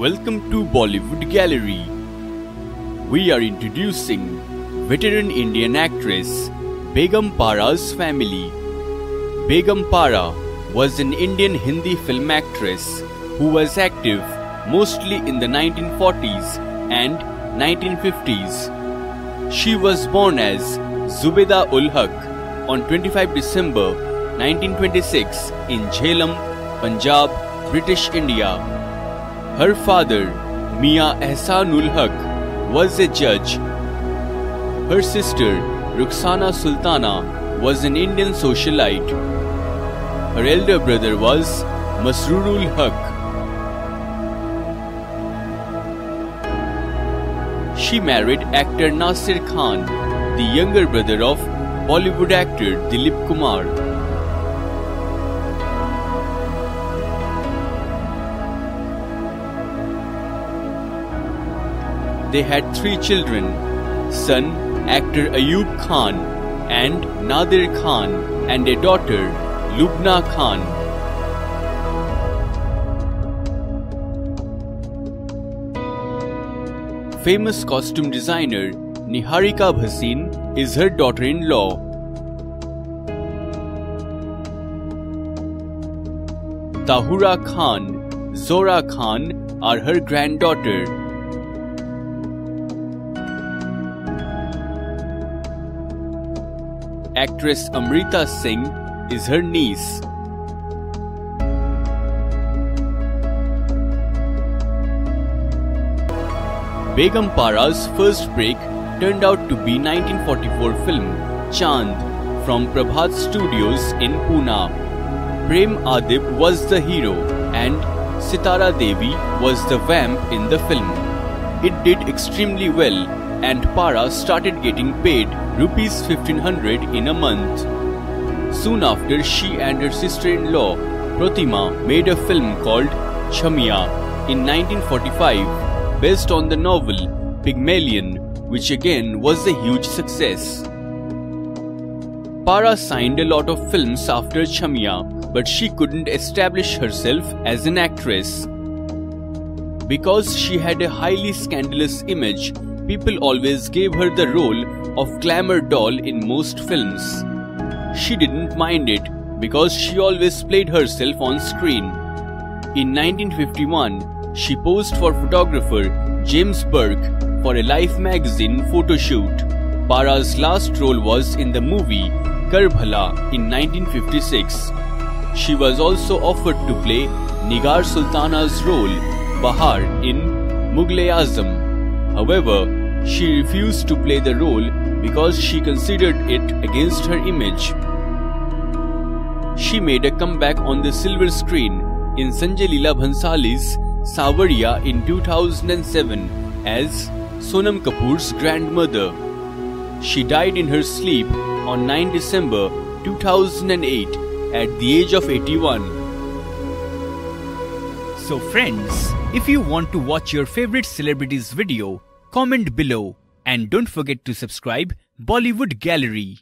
Welcome to Bollywood Gallery. We are introducing veteran Indian actress Begum Para's family. Begum Para was an Indian Hindi film actress who was active mostly in the 1940s and 1950s. She was born as Zubeda ul Haq on 25 December 1926 in Jhelum, Punjab, British India. Her father, Mian Ehsanul Haq, was a judge. Her sister, Rukhsana Sultana, was an Indian socialite. Her elder brother was Masrurul Haq. She married actor Nasir Khan, the younger brother of Bollywood actor Dilip Kumar. They had three children son actor Ayub Khan and Nadir Khan, and a daughter Lubna Khan. Famous costume designer Niharika Bhasin is her daughter in law. Tahura Khan, Zohra Khan are her granddaughter. Actress Amrita Singh is her niece. Begum Para's first break turned out to be 1944 film Chand from Prabhat Studios in Pune. Prem Adib was the hero and Sitara Devi was the vamp in the film. It did extremely well and Para started getting paid rupees 1500 in a month. Soon after, she and her sister-in-law Pratima made a film called Chamiya in 1945 based on the novel Pygmalion which again was a huge success. Para signed a lot of films after Chamiya but she couldn't establish herself as an actress. Because she had a highly scandalous image, people always gave her the role of glamour doll in most films. She didn't mind it because she always played herself on screen. In 1951, she posed for photographer James Burke for a Life magazine photo shoot. Para's last role was in the movie Karbhala in 1956. She was also offered to play Nigar Sultana's role Bahar in Mughal-e-Azam. However, she refused to play the role because she considered it against her image. She made a comeback on the silver screen in Sanjay Leela Bhansali's Saawariya in 2007 as Sonam Kapoor's grandmother. She died in her sleep on 9 December 2008 at the age of 81. So friends, if you want to watch your favorite celebrities video, comment below and don't forget to subscribe Bollywood Gallery.